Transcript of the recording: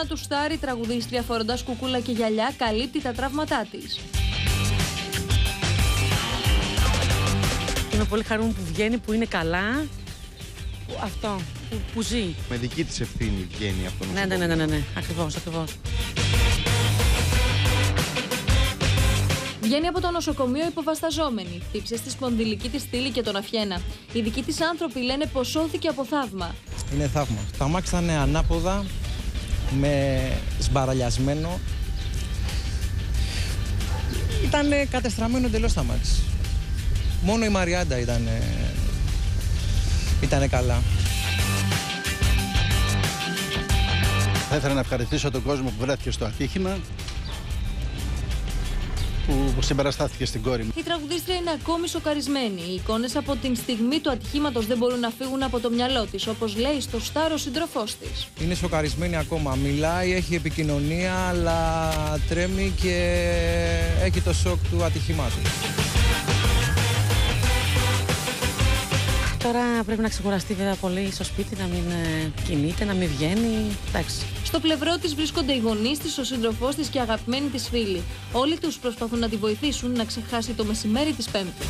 θάνατου Στάρη, η τραγουδίστρια φορώντας κουκούλα και γυαλιά καλύπτει τα τραύματά της. Είμαι πολύ χαρούμενη που βγαίνει, που είναι καλά. Που- Αυτό, που, που ζει. Με δική της ευθύνη βγαίνει αυτό. Ναι, ναι, ναι, ναι, ναι, ναι. ακριβώς, ακριβώς. Βγαίνει από το νοσοκομείο υποβασταζόμενη. Χτύψε στη σπονδυλική της στήλη και τον αφιένα. Οι δικοί της άνθρωποι λένε πως σώθηκε από θαύμα. Είναι θαύμα. Το αμάξι ήταν ανάποδα, με σμπαραλιασμένο. Ήταν κατεστραμμένο εντελώς το αμάξι. Μόνο η Μαριάντα ήταν, ήτανε καλά. Θα ήθελα να ευχαριστήσω τον κόσμο που βρέθηκε στο ατύχημα που συμπαραστάθηκε στην κόρη μου. Η τραγουδίστρια είναι ακόμη σοκαρισμένη. Οι εικόνες από την στιγμή του ατυχήματος δεν μπορούν να φύγουν από το μυαλό της, όπως λέει στο στάρο σύντροφός της. Είναι σοκαρισμένη ακόμα. Μιλάει, έχει επικοινωνία, αλλά τρέμει και έχει το σοκ του ατυχήματος. Τώρα πρέπει να ξεκουραστεί βέβαια πολύ στο σπίτι, να μην ε, κινείται, να μην βγαίνει. Εντάξει. Στο πλευρό της βρίσκονται οι γονείς της, ο σύντροφός της και αγαπημένοι της φίλοι. Όλοι τους προσπαθούν να τη βοηθήσουν να ξεχάσει το μεσημέρι της Πέμπτης.